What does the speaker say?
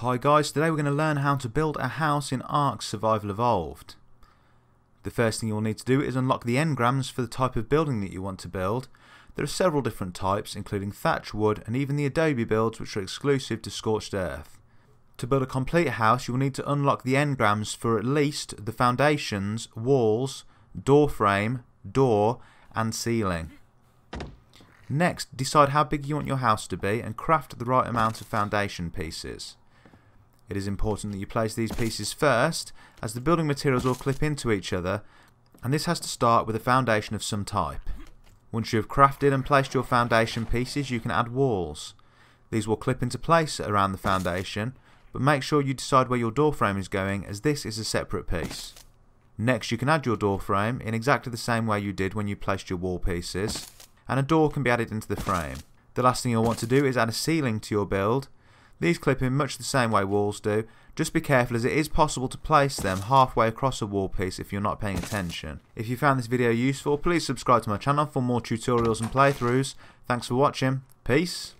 Hi guys, today we're going to learn how to build a house in Ark Survival Evolved. The first thing you'll need to do is unlock the engrams for the type of building that you want to build. There are several different types including thatch wood and even the adobe builds which are exclusive to Scorched Earth. To build a complete house you will need to unlock the engrams for at least the foundations, walls, door frame, door and ceiling. Next, decide how big you want your house to be and craft the right amount of foundation pieces. It is important that you place these pieces first as the building materials all clip into each other and this has to start with a foundation of some type. Once you have crafted and placed your foundation pieces you can add walls. These will clip into place around the foundation but make sure you decide where your door frame is going as this is a separate piece. Next you can add your door frame in exactly the same way you did when you placed your wall pieces and a door can be added into the frame. The last thing you'll want to do is add a ceiling to your build. These clip in much the same way walls do, just be careful as it is possible to place them halfway across a wall piece if you're not paying attention. If you found this video useful, please subscribe to my channel for more tutorials and playthroughs. Thanks for watching. Peace.